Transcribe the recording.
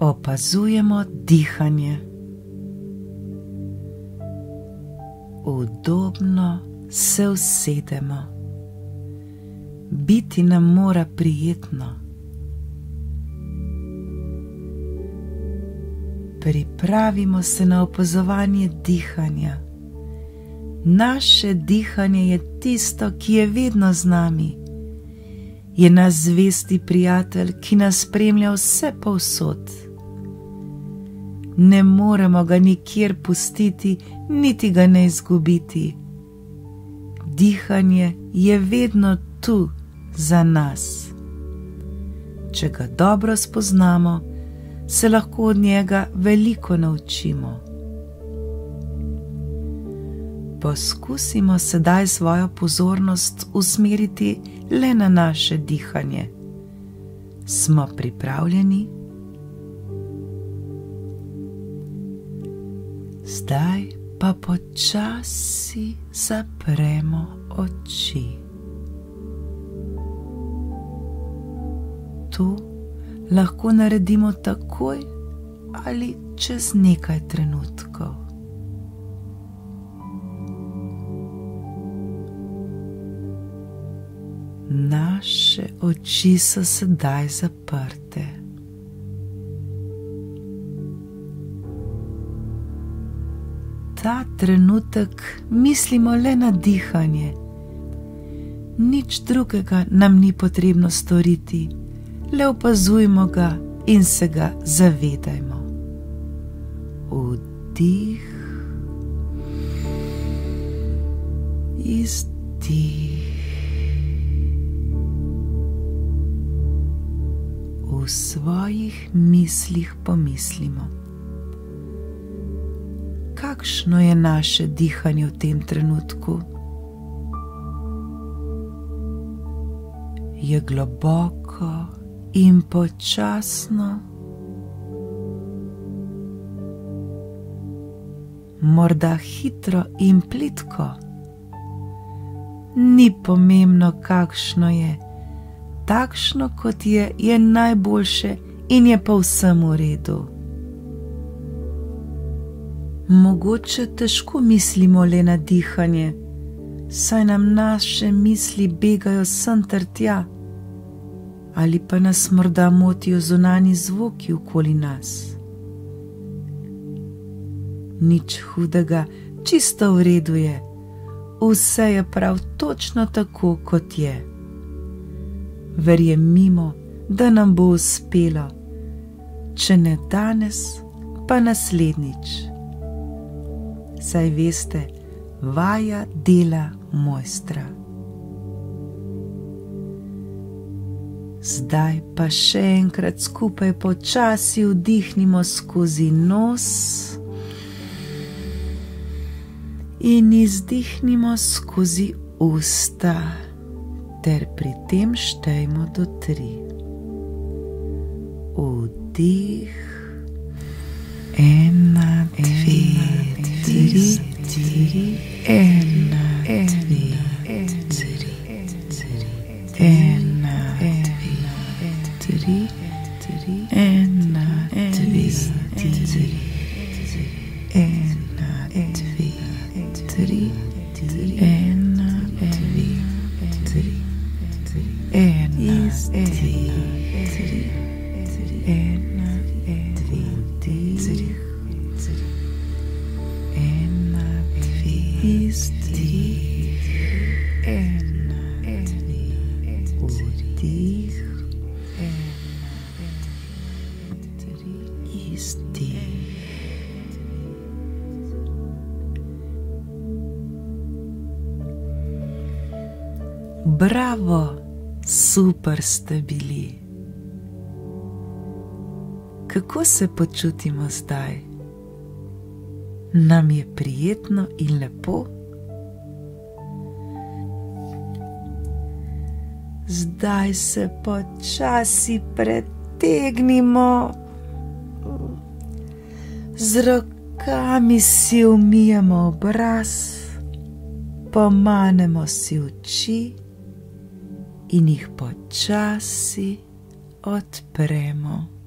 Opazujemo dihanje. Udobno se usedemo. Biti nam mora prijetno. Pripravimo se na opazovanje dihanja. Naše dihanje je tisto, ki je vedno z nami. Je naš zvesti prijatelj, ki nas spremlja vse povsod. Ne moremo ga nikjer pustiti, niti ga ne izgubiti. Dihanje je vedno tu za nas. Če ga dobro spoznamo, se lahko od njega veliko naučimo. Poskusimo sedaj svojo pozornost usmeriti le na naše dihanje. Smo pripravljeni? Zdaj pa počasi zapremo oči. Tu lahko naredimo takoj ali čez nekaj trenutkov. Naše oči so sedaj zaprte. Ta trenutek mislimo le na dihanje, nič drugega nam ni potrebno storiti le opazujmo ga in se ga zavedajmo. Vdih, izdih. V svojih mislih pomislimo, kakšno je naše dihanje v tem trenutku. Je globoko in počasno, morda hitro in plitko. Ni pomembno, kakšno je, takšno kot je, je najboljše in je pa vsem v redu. Mogoče težko mislimo le na dihanje, saj nam naše misli begajo sem ter tja ali pa nas morda motijo zunani zvoki okoli nas. Nič hudega, čisto v redu je, vse je prav točno tako, kot je. Verjemimo, da nam bo uspelo, če ne danes, pa naslednjič. Saj veste, vaja dela mojstra. Zdaj pa še enkrat skupaj počasi vdihnimo skozi nos in izdihnimo skozi usta, ter pri tem štejmo do tri. Vdih, City in City in City in City in City and and dve, tri, tri, ena. Bravo, super ste bili. Kako se počutimo zdaj? Nam je prijetno in lepo? Zdaj se počasi pretegnimo, z rokami si umijemo obraz, pomanemo si oči in jih počasi odpremo.